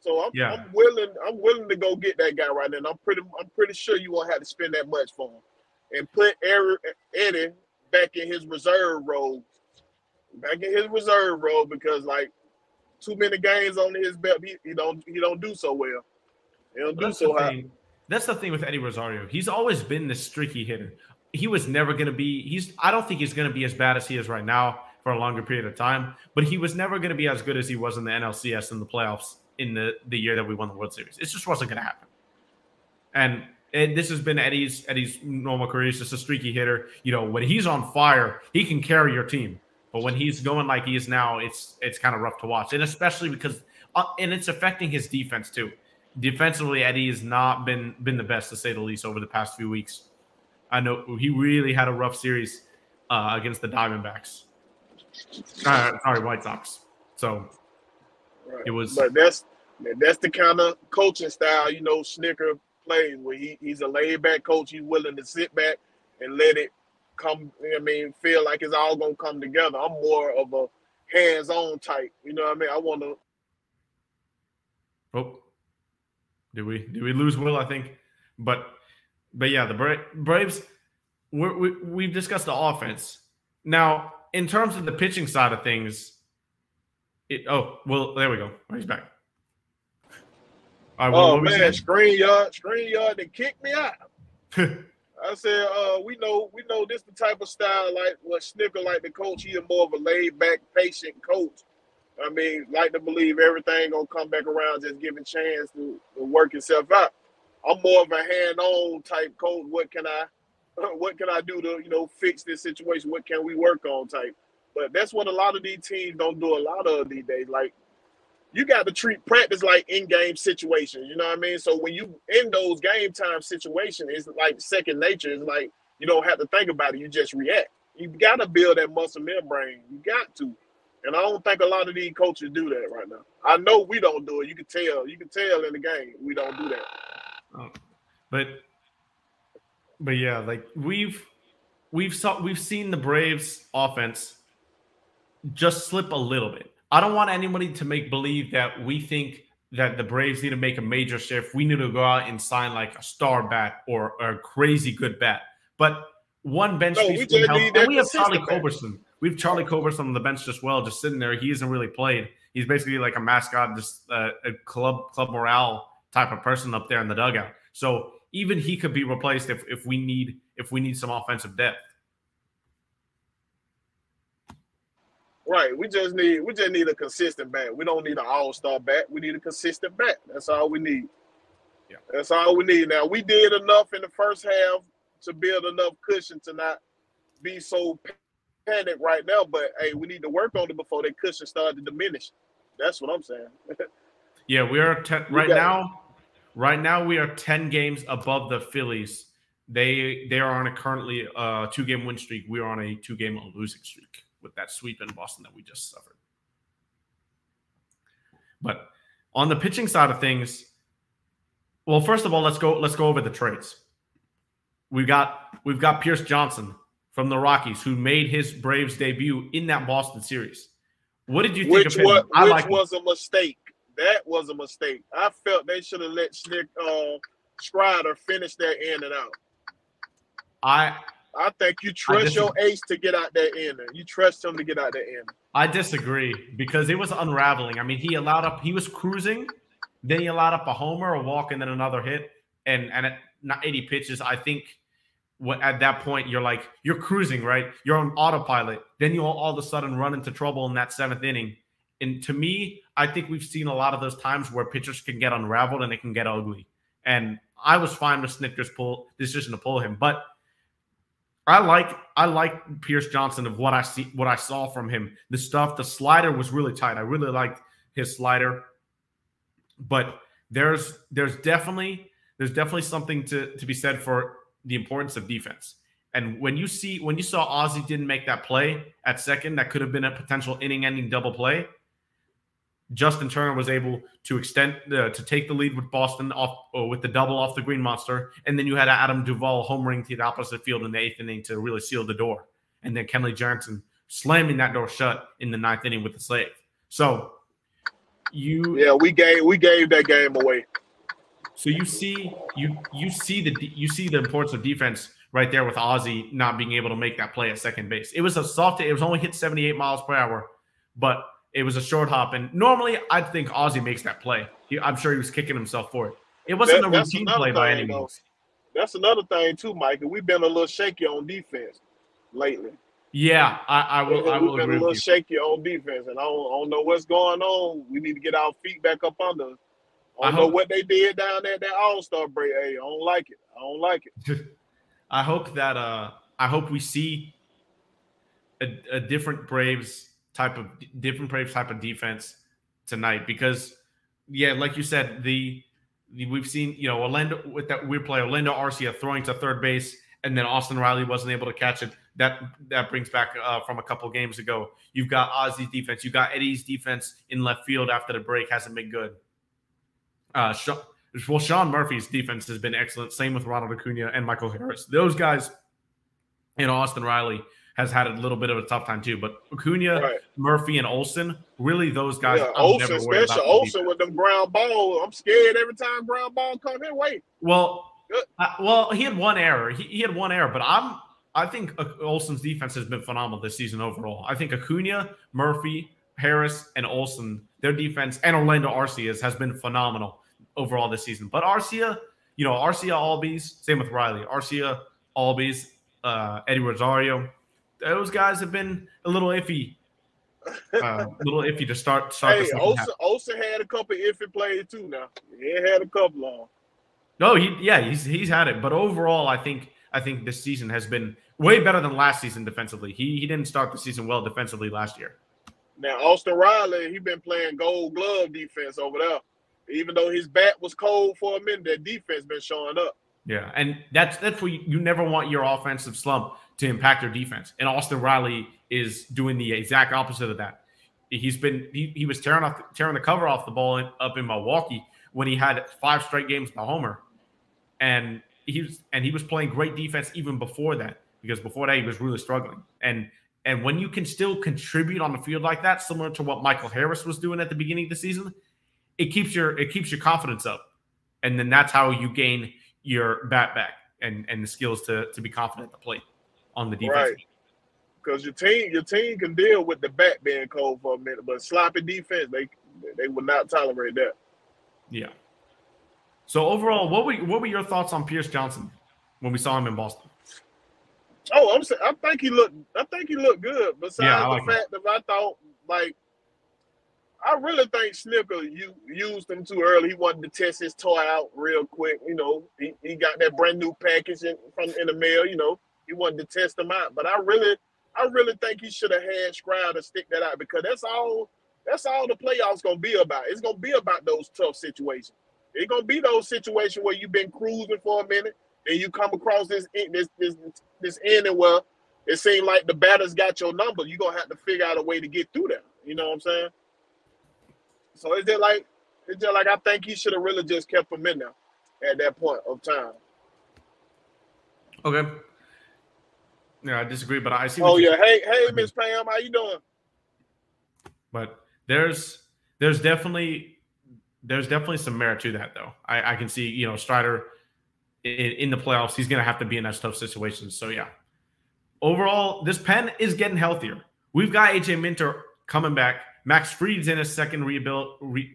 So I'm, yeah. I'm willing. I'm willing to go get that guy right now. And I'm pretty. I'm pretty sure you won't have to spend that much for him, and put Eric Eddie back in his reserve role, back in his reserve role because like too many games on his belt, he, he don't he don't do so well. He don't That's do so high. That's the thing with Eddie Rosario. He's always been this streaky hitter. He was never going to be. He's. I don't think he's going to be as bad as he is right now for a longer period of time. But he was never going to be as good as he was in the NLCS in the playoffs in the the year that we won the World Series. It just wasn't going to happen. And it, this has been Eddie's Eddie's normal career. He's just a streaky hitter. You know, when he's on fire, he can carry your team. But when he's going like he is now, it's it's kind of rough to watch, and especially because uh, and it's affecting his defense too. Defensively, Eddie has not been been the best to say the least over the past few weeks. I know he really had a rough series uh, against the Diamondbacks. Uh, sorry, White Sox. So right. it was. But that's that's the kind of coaching style, you know, Snitker plays where he, he's a laid back coach. He's willing to sit back and let it come. I mean, feel like it's all gonna come together. I'm more of a hands-on type. You know what I mean? I want to. Oh, did we did we lose Will? I think, but but yeah, the Bra- Braves. we we we've discussed the offense. Now, in terms of the pitching side of things, it, oh well, there we go. Oh, he's back. Right, well, oh man, screen yard, screen yard, they kicked me out. I said, uh, we know, we know this the type of style like what Snitker like the coach. He's more of a laid back, patient coach. I mean, like to believe everything gonna come back around, just giving chance to, to work itself out. I'm more of a hand-on type coach. What can I, what can I do to, you know, fix this situation? What can we work on type? But that's what a lot of these teams don't do a lot of these days. Like you got to treat practice like in-game situations. You know what I mean? So when you in those game time situations, it's like second nature. It's like you don't have to think about it. You just react. You got to build that muscle membrane. You got to. And I don't think a lot of these coaches do that right now. I know we don't do it. You can tell. You can tell in the game we don't do that. Oh, but but yeah, like we've we've saw we've seen the Braves offense just slip a little bit. I don't want anybody to make believe that we think that the Braves need to make a major shift. We need to go out and sign like a star bat or, or a crazy good bat. But one bench no, piece we, help. And we have Charlie Culberson. We have Charlie Culberson on the bench as well, just sitting there. He hasn't really played. He's basically like a mascot, just uh, a club club morale type of person up there in the dugout. So even he could be replaced if, if we need if we need some offensive depth. Right. We just need we just need a consistent bat. We don't need an all star bat. We need a consistent bat. That's all we need. Yeah. That's all we need. Now we did enough in the first half to build enough cushion to not be so panicked right now. But hey, we need to work on it before that cushion start to diminish. That's what I'm saying. yeah, we are ten, right now. Right now, we are ten games above the Phillies. They they are on a currently uh, two game win streak. We are on a two game losing streak with that sweep in Boston that we just suffered. But on the pitching side of things, well, first of all, let's go let's go over the trades. We've got we've got Pierce Johnson from the Rockies who made his Braves debut in that Boston series. What did you think which of him? Was, I which was him. a mistake. That was a mistake. I felt they should have let Snick uh, Strider finish that in and out. I I think you trust your ace to get out that inning. You trust him to get out that inning. I disagree because it was unraveling. I mean, he allowed up, he was cruising, then he allowed up a homer, a walk, and then another hit. And and at not 80 pitches, I think what at that point you're like you're cruising, right? You're on autopilot. Then you all, all of a sudden run into trouble in that seventh inning. And to me, I think we've seen a lot of those times where pitchers can get unraveled and it can get ugly. And I was fine with Snitker's pull decision to pull him, but I like I like Pierce Johnson of what I see what I saw from him. The stuff, the slider was really tight. I really liked his slider. But there's there's definitely there's definitely something to to be said for the importance of defense. And when you see when you saw Ozzy didn't make that play at second, that could have been a potential inning-ending double play. Justin Turner was able to extend uh, to take the lead with Boston off uh, with the double off the Green Monster, and then you had Adam Duvall homering to the opposite field in the eighth inning to really seal the door, and then Kenley Jansen slamming that door shut in the ninth inning with the save. So you yeah we gave we gave that game away. So you see you you see the you see the importance of defense right there with Ozzy not being able to make that play at second base. It was a soft. It was only hit 78 miles per hour, but it was a short hop, and normally I'd think Ozzy makes that play. He, I'm sure he was kicking himself for it. It wasn't that, a routine play by any means. That's another thing too, Mike. We've been a little shaky on defense lately. Yeah, I, I will. I will We've been a little shaky on defense, and I don't, I don't, know what's going on. We need to get our feet back up under. I don't I know hope, what they did down there that All Star break. Hey, I don't like it. I don't like it. I hope that uh, I hope we see a, a different Braves type of different type of defense tonight because yeah, like you said, the, the we've seen you know Orlando with that weird play, Orlando Arcia throwing to third base, and then Austin Riley wasn't able to catch it. That that brings back uh, from a couple games ago. You've got Ozzy's defense, You've got Eddie's defense in left field after the break hasn't been good. Uh, well, Sean Murphy's defense has been excellent. Same with Ronald Acuna and Michael Harris. Those guys and Austin Riley has had a little bit of a tough time too. But Acuna, right. Murphy, and Olson, really those guys. Yeah, Olson, especially Olson with them ground ball. I'm scared every time ground ball come in. Wait. Well, uh, well, he had one error. He, he had one error, but I'm. I think Olson's defense has been phenomenal this season overall. I think Acuna, Murphy, Harris, and Olson, their defense, and Orlando Arcia's has been phenomenal overall this season. But Arcia, you know, Arcia Albies, same with Riley. Arcia Albies, uh, Eddie Rosario, those guys have been a little iffy. Uh, a little iffy to start. start hey, Olson, Olson had a couple iffy plays too. Now he had a couple on. No, he yeah he's he's had it, but overall, I think I think this season has been way better than last season defensively. He he didn't start the season well defensively last year. Now Austin Riley, he been playing Gold Glove defense over there. Even though his bat was cold for a minute, that defense been showing up. Yeah, and that's that's where you, you never want your offensive slump to impact their defense. And Austin Riley is doing the exact opposite of that. He's been he, he was tearing off tearing the cover off the ball in, up in Milwaukee when he had five straight games to homer, and he was and he was playing great defense even before that because before that he was really struggling. And and when you can still contribute on the field like that, similar to what Michael Harris was doing at the beginning of the season, it keeps your it keeps your confidence up, and then that's how you gain your bat back and and the skills to to be confident at the plate on the defense. Right. Because your team your team can deal with the bat being cold for a minute, but sloppy defense they they would not tolerate that. Yeah. So overall, what were what were your thoughts on Pierce Johnson when we saw him in Boston? Oh, I'm I think he looked I think he looked good. Besides yeah, like the fact him. that I thought like I really think Snitker you used him too early. He wanted to test his toy out real quick. You know, he, he got that brand new package in, from in the mail. You know, he wanted to test them out. But I really, I really think he should have had Scribe to stick that out because that's all. That's all the playoffs gonna be about. It's gonna be about those tough situations. It's gonna be those situations where you've been cruising for a minute and you come across this this this this ending where it seems like the batter's got your number. You're gonna have to figure out a way to get through that. You know what I'm saying? So is it like it's just like I think he should have really just kept him in there at that point of time. Okay. Yeah, I disagree, but I see. Oh yeah, hey, hey, Miss Pam, how you doing? But there's there's definitely there's definitely some merit to that, though. I, I can see you know Strider in, in the playoffs, he's going to have to be in that tough situation. So yeah, overall, this pen is getting healthier. We've got AJ Minter coming back. Max Fried's in a second rehabil- re-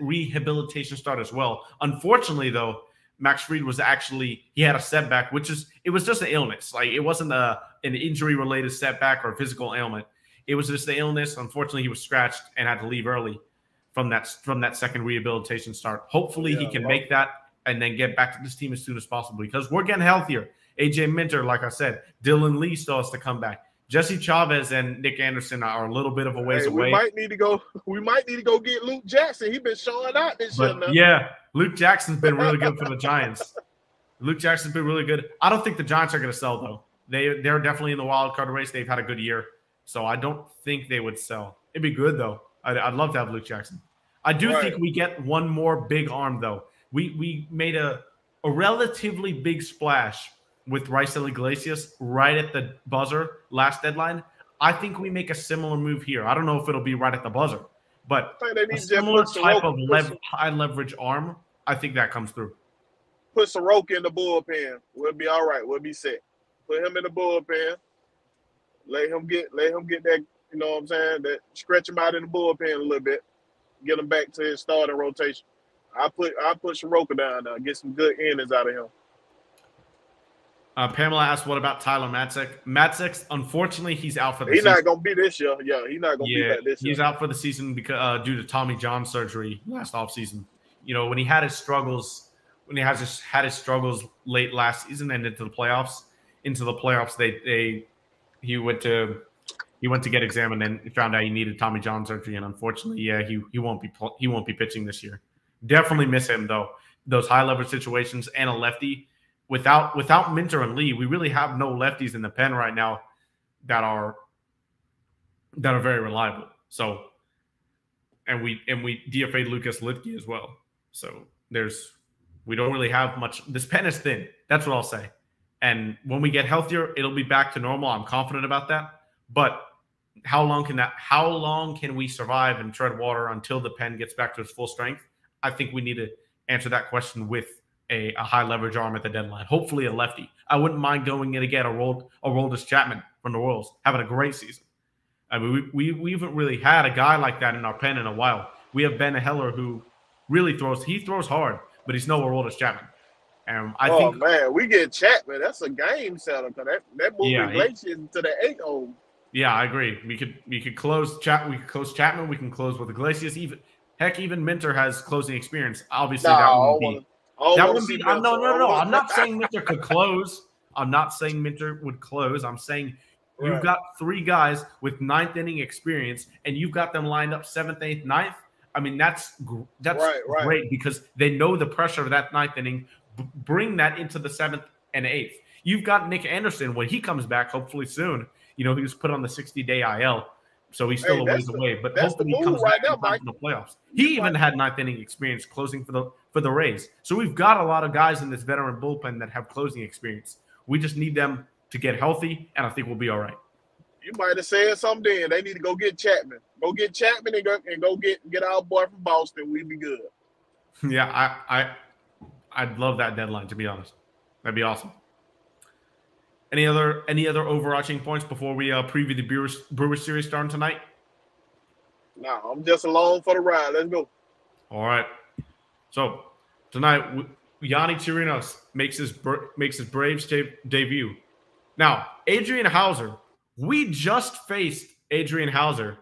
rehabilitation start as well. Unfortunately, though, Max Fried was actually he had a setback, which is it was just an illness. Like it wasn't a an injury related setback or physical ailment. It was just the illness. Unfortunately, he was scratched and had to leave early from that from that second rehabilitation start. Hopefully, yeah, he can well, make that and then get back to this team as soon as possible because we're getting healthier. AJ Minter, like I said, Dylan Lee still has to come back. Jesse Chavez and Nick Anderson are a little bit of a ways hey, we away. We might need to go. We might need to go get Luke Jackson. He's been showing out this but, year. Now. Yeah, Luke Jackson's been really good for the Giants. Luke Jackson's been really good. I don't think the Giants are going to sell though. They they're definitely in the wild card race. They've had a good year, so I don't think they would sell. It'd be good though. I'd, I'd love to have Luke Jackson. I do right. think we get one more big arm though. We we made a a relatively big splash with Raisel Iglesias right at the buzzer last deadline. I think we make a similar move here. I don't know if it'll be right at the buzzer, but a similar type of lev- high leverage arm. I think that comes through. Put Soroka in the bullpen. We'll be all right. We'll be set. Put him in the bullpen. Let him get let him get that. You know what I'm saying? That stretch him out in the bullpen a little bit. Get him back to his starting rotation. I put I put Soroka down there. Get some good innings out of him. Uh, Pamela asked, "What about Tyler Matzek?" Matzek, unfortunately, he's out for the. He's season. not gonna be this year. Yeah, he's not gonna yeah, be back this year. He's out for the season because uh, due to Tommy John surgery last offseason. You know, when he had his struggles, when he has just had his struggles late last season and into the playoffs, into the playoffs, they they he went to he went to get examined and found out he needed Tommy John surgery, and unfortunately, yeah, he he won't be he won't be pitching this year. Definitely miss him though. Those high leverage situations and a lefty without without Minter and Lee, we really have no lefties in the pen right now that are that are very reliable. So, and we and we DFA Lucas Luetge as well. So there's we don't really have much. This pen is thin. That's what I'll say. And when we get healthier, it'll be back to normal. I'm confident about that. But how long can that? How long can we survive and tread water until the pen gets back to its full strength? I think we need to answer that question with a, a, high leverage arm at the deadline. Hopefully a lefty. I wouldn't mind going in again a rolled a Aroldis Chapman from the Royals, having a great season. I mean, we, we, we haven't really had a guy like that in our pen in a while. We have Ben Heller who really throws. He throws hard, but he's no Aroldis Chapman. And I oh, think, man, we get Chapman. That's a game setter because that that movie yeah, Iglesias to the eight hole. Yeah, I agree. We could we could close chat. We could close Chapman. We can close with Iglesias. Even heck, even Minter has closing experience. Obviously, no, that would be Oh, that wouldn't be. I'm, no, no, no. I'm not saying Minter could close. I'm not saying Minter would close. I'm saying Right. You've got three guys with ninth inning experience, and you've got them lined up seventh, eighth, ninth. I mean, that's that's right, right. great because they know the pressure of that ninth inning. B- bring that into the seventh and eighth. You've got Nick Anderson when he comes back, hopefully soon. You know, he was put on the 60 day IL, so he's still hey, a ways the, away. But hopefully he comes right back now, in the playoffs. He even had ninth inning experience closing for the for the Rays. So we've got a lot of guys in this veteran bullpen that have closing experience. We just need them to get healthy, and I think we'll be all right. You might have said something then. They need to go get Chapman. Go get Chapman and go and go get get our boy from Boston. We'd be good. Yeah, I I I'd love that deadline to be honest. That'd be awesome. Any other any other overarching points before we uh, preview the Brewers, Brewers series starting tonight? No, I'm just along for the ride. Let's go. All right. So tonight, Yonny Chirinos makes his makes his Braves de- debut. Now, Adrian Houser, we just faced Adrian Houser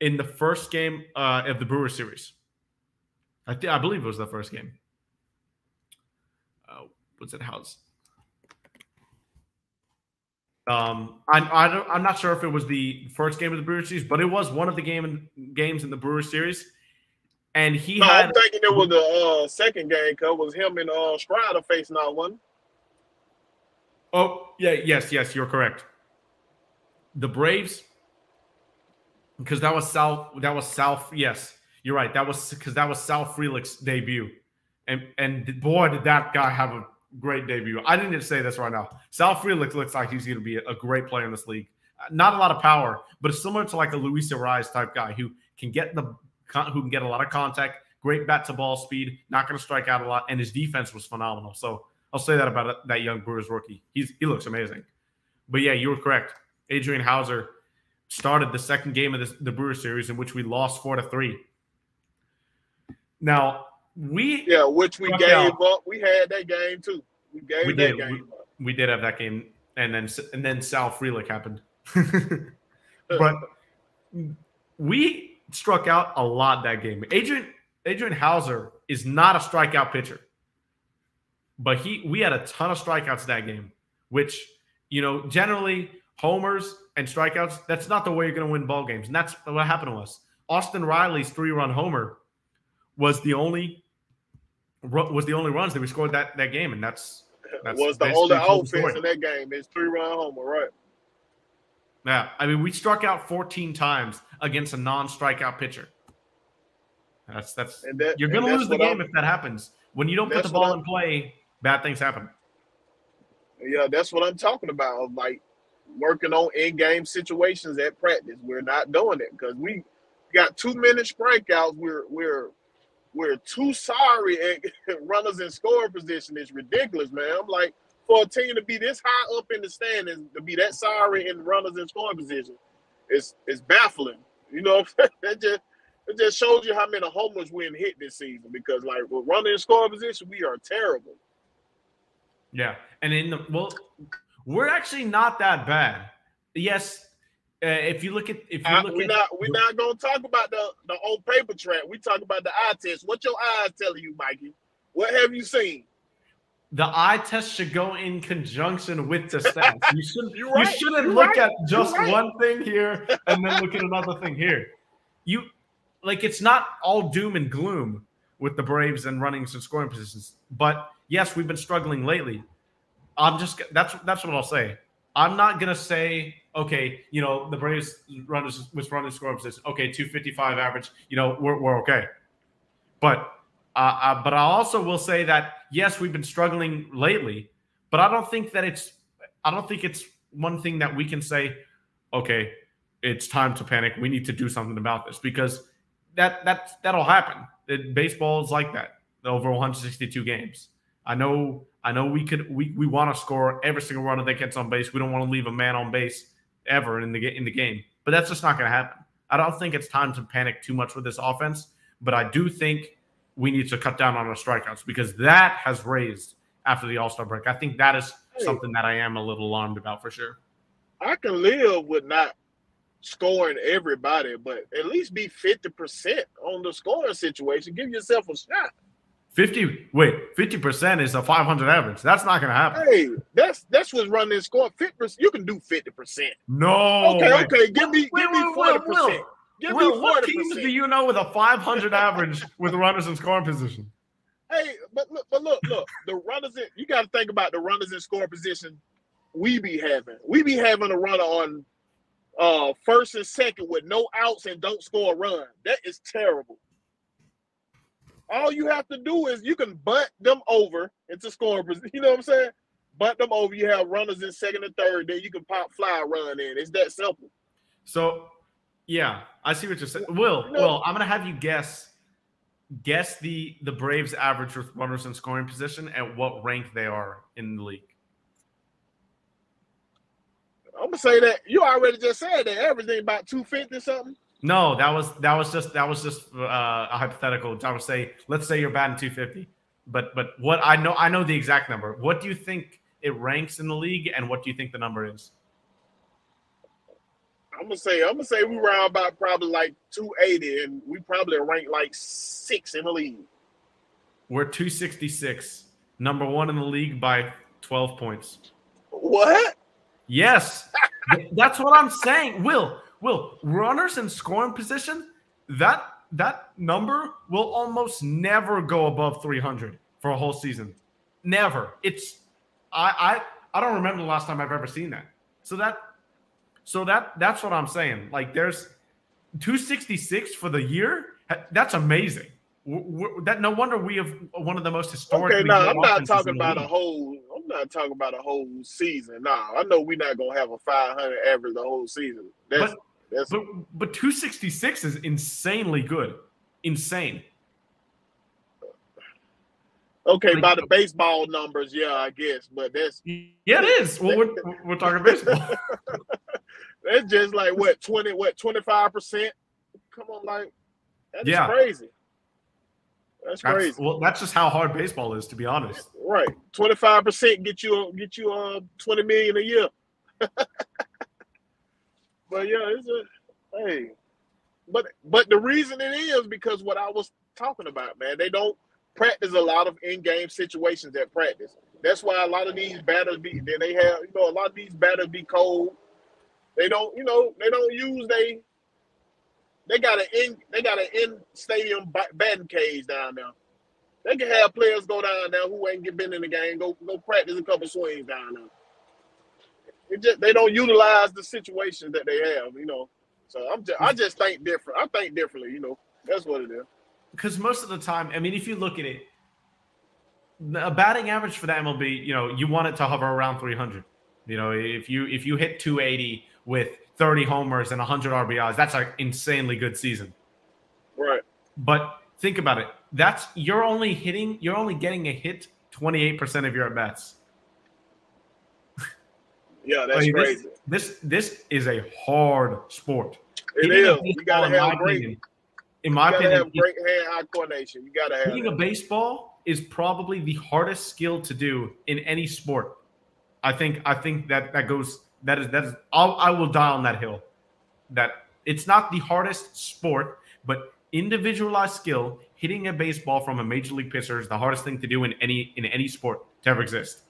in the first game uh, of the Brewer series. I, th- I believe it was the first game. Uh, what's it? House? Um, I, I I'm not sure if it was the first game of the Brewers series, but it was one of the game games in the Brewers series. And he no, had. I'm thinking it was the uh, second game because it was him and uh, Strider facing out one. Oh yeah, yes, yes, you're correct. The Braves, because that was South. That was South. Yes, you're right. That was because that was Sal Frelick's debut, and and boy, did that guy have a great debut. I didn't say this right now. Sal Frelick looks like he's going to be a great player in this league. Not a lot of power, but it's similar to like a Luis Arraez type guy who can get the who can get a lot of contact, great bat to ball speed, not going to strike out a lot, and his defense was phenomenal. So I'll say that about that young Brewers rookie. He's he looks amazing. But yeah, you were correct. Adrian Houser started the second game of this, the Brewers series in which we lost four to three. Now we yeah, which we gave out. up. We had that game too. We gave we did. We, we, did have that game, and then and then Sal Frelick happened. but we struck out a lot that game. Adrian Adrian Houser is not a strikeout pitcher, but he we had a ton of strikeouts that game, which you know generally homers and strikeouts. That's not the way you're going to win ball games, and that's what happened to us. Austin Riley's three run homer was the only was the only runs that we scored that that game, and that's, that's was the only offense in that game. It's three run homer, right? Yeah, I mean, we struck out 14 times against a non-strikeout pitcher. That's that's that, you're going to lose the game I'm, if that happens. When you don't put the ball in play, bad things happen. Yeah, that's what I'm talking about. Like working on in-game situations at practice. We're not doing it because we got two minute strikeouts. We're we're we're too sorry at runners in scoring position. It's ridiculous, man. I'm like, for a team to be this high up in the standings, to be that sorry in runners in scoring position, it's it's baffling. You know, that just it just shows you how many homers we hit this season. Because like with running in scoring position, we are terrible. Yeah, and in the well, we're actually not that bad. Yes, uh, if you look at if you look we're at, not we're not gonna talk about the the old paper track. We talk about the eye test. What your eyes telling you, Mikey? What have you seen? The eye test should go in conjunction with the stats. You shouldn't right. you shouldn't You're look right. at just right. one thing here and then look at another thing here. You like it's not all doom and gloom with the Braves and running some scoring positions. But yes, we've been struggling lately. I'm just that's that's what I'll say. I'm not gonna say, okay, you know, the Braves runners was running score position. Okay, 255 average. You know, we're, we're okay. But uh, uh, but I also will say that yes, we've been struggling lately, but I don't think that it's I don't think it's one thing that we can say, okay, it's time to panic. We need to do something about this because that that that'll happen. It, baseball is like that over 162 games. I know I know we could we, we want to score every single runner that gets on base. We don't want to leave a man on base ever in the in the game. But that's just not going to happen. I don't think it's time to panic too much with this offense, but I do think we need to cut down on our strikeouts because that has raised after the All-Star break. I think that is something that I am a little alarmed about for sure. I can live with not scoring everybody, but at least be 50% on the scoring situation. Give yourself a shot. 50 wait 50% is a 500 average that's not gonna happen Hey, that's that's what's running and scoring. Fifty percent. You can do fifty percent. no Okay, way. okay. Give me Wait, give me wait, forty wait, Will. percent. Give Will, me what teams do you know with a 500 average with runners in scoring position Hey, but look, but look, look. The runners. In, you got to think about the runners in scoring position. We be having. We be having a runner on uh first and second with no outs and don't score a run. That is terrible. All you have to do is you can bunt them over into scoring position. You know what I'm saying? Bunt them over. You have runners in second and third. Then you can pop fly run in. It's that simple. So, yeah, I see what you're saying. Will, No. Will, I'm gonna have you guess guess the the Braves average with runners in scoring position and what rank they are in the league. I'm gonna say that you already just said that average ain't about two fifty something. No, that was that was just that was just uh, a hypothetical. I would say, let's say you're batting 250, but but what I know I know the exact number. What do you think it ranks in the league, and what do you think the number is? I'm gonna say I'm gonna say we round about probably like 280, and we probably rank like six in the league. We're 266, number one in the league by 12 points. What? Yes, that's what I'm saying. Will, Will, runners in scoring position, that that number will almost never go above 300 for a whole season. Never. It's I I I don't remember the last time I've ever seen that. So that so that that's what I'm saying. Like there's 266 for the year. That's amazing. W- w- That no wonder we have one of the most historically. Okay, no, I'm not talking about a whole. I'm not talking about a whole season. Nah, I know we're not gonna have a 500 average the whole season. That's But- that's But but 266 is insanely good. Insane. okay like- by the baseball numbers. Yeah, I guess, but that's Yeah, it is. Well, we're, we're talking baseball. that's just like what 20, what 25 percent. Come on, like that's Yeah. crazy. That's That's, crazy. well, that's just how hard baseball is, to be honest. Right, twenty five percent get you get you uh twenty million a year. but yeah, it's a hey, but but the reason it is because what I was talking about, man, they don't practice a lot of in game situations at practice. That's why a lot of these batters be then they have you know a lot of these batters be cold. They don't you know they don't use they they got an in they got an in stadium batting cage down there. They can have players go down there who ain't get been in the game, go go practice a couple swings down there. It just they don't utilize the situations that they have, you know. So I'm just I just think different. I think differently, you know. That's what it is. Because most of the time, I mean, if you look at it, a batting average for the MLB, you know, you want it to hover around 300. You know, if you if you hit 280 with 30 homers and 100 RBIs, that's an insanely good season. Right. But think about it. That's you're only hitting, you're only getting a hit 28% of your at bats. Yeah, that's I mean, crazy. This this is a hard sport. It Hitting is. You gotta in my have great opinion- in my opinion, have great hand-eye coordination. You gotta have hitting a baseball is probably the hardest skill to do in any sport. I think I think that that goes that is that is I'll, I will die on that hill. That it's not the hardest sport, but individualized skill hitting a baseball from a major league pitcher is the hardest thing to do in any in any sport to ever exist.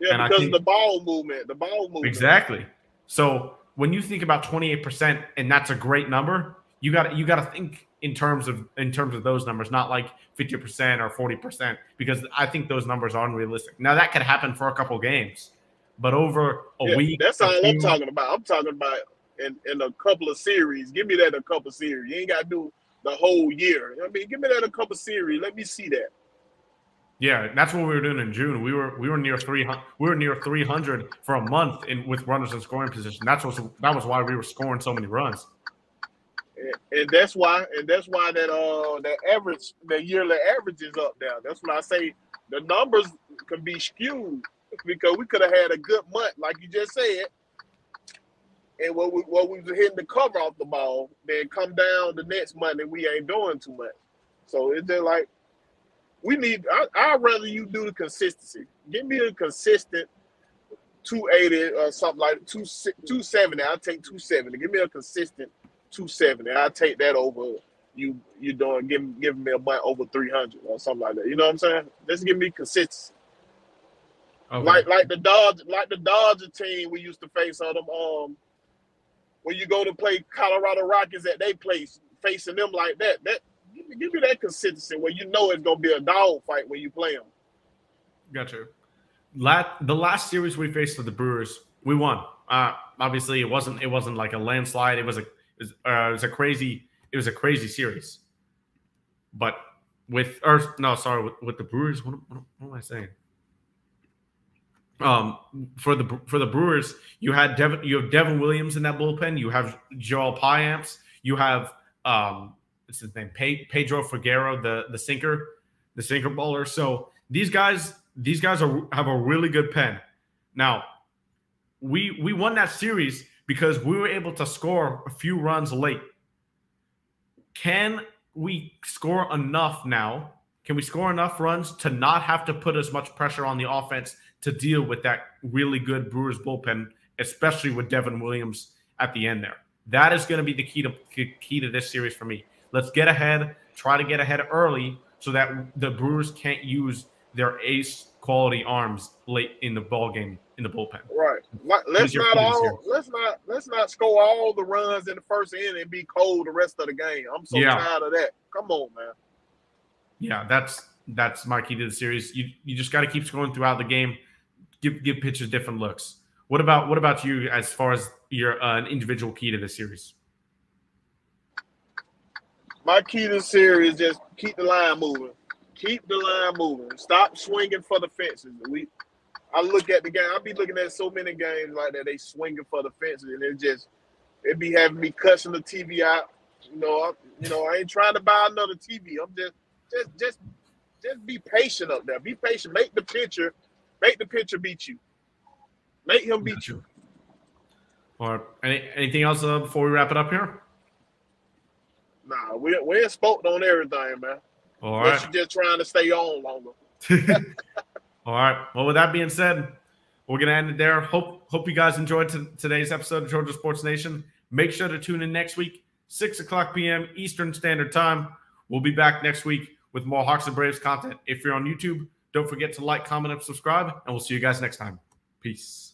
Yeah, and because think- the ball movement. The ball movement. Exactly. So when you think about 28% and that's a great number, you got you got to think in terms of in terms of those numbers, not like 50% or 40% because I think those numbers are unrealistic. Now that could happen for a couple games, but over a Yeah, week That's all I'm talking about. I'm talking about in, in a couple of series. Give me that a couple of series. You ain't got to do the whole year. I mean, give me that a couple of series. Let me see that. Yeah, that's what we were doing in June. We were we were near 300 we were near 300 for a month in with runners in scoring position. That's what that was why we were scoring so many runs. And, and that's why, and that's why that uh that average, the yearly average is up now. That's what I say. The numbers can be skewed because we could have had a good month, like you just said. And what we what we was hitting the cover off the ball, then come down the next month and we ain't doing too much. So it's just like we need. I, I'd rather you do the consistency. Give me a consistent 280 or something like two 270. I'll take 270. Give me a consistent 270. I'll take that over you you doing giving giving me a month over three hundred or something like that. You know what I'm saying? Just give me consistency. Okay. Like like the Dodge like the Dodger team we used to face on them. Um, when you go to play Colorado Rockies at their place, facing them like that, that give me, give me that consistency where you know it's gonna be a dog fight when you play them. Gotcha. Lat the last series we faced with the Brewers, we won. Uh, obviously, it wasn't it wasn't like a landslide. It was a it was, uh, it was a crazy it was a crazy series. But with or no, sorry, with, with the Brewers, what, what, what am I saying? Um, for the for the Brewers, you had Devin, you have Devin Williams in that bullpen. You have Joel Payamps. You have um, what's his name? Pedro Figueroa, the the sinker, the sinker bowler. So these guys, these guys are have a really good pen. Now, we we won that series because we were able to score a few runs late. Can we score enough now? Can we score enough runs to not have to put as much pressure on the offense to deal with that really good Brewers bullpen, especially with Devin Williams at the end there? That is going to be the key to key to this series for me. Let's get ahead, try to get ahead early so that the Brewers can't use their ace quality arms late in the ball game in the bullpen. Right. Let's not all let's not let's not score all the runs in the first inning and be cold the rest of the game. I'm so yeah. tired of that. Come on, man. Yeah, that's that's my key to the series. You you just got to keep scoring throughout the game. Give give pitchers different looks. What about what about you as far as your uh, an individual key to the series? My key to the series is just keep the line moving. Keep the line moving. Stop swinging for the fences. We I look at the game. I be looking at so many games like that. They swinging for the fences, and it just it be having me cussing the TV out. You know, I, you know, I ain't trying to buy another TV. I'm just, just, just, just be patient up there. Be patient. Make the pitcher, make the pitcher beat you. Make him beat you. Or any, anything else uh, before we wrap it up here? Nah, we we spoke on everything, man. All right. You're just trying to stay on longer. All right. Well, with that being said, we're gonna end it there. Hope hope you guys enjoyed t- today's episode of Georgia Sports Nation. Make sure to tune in next week, six o'clock p.m. Eastern Standard Time. We'll be back next week with more Hawks and Braves content. If you're on YouTube, don't forget to like, comment, and subscribe, and we'll see you guys next time. Peace.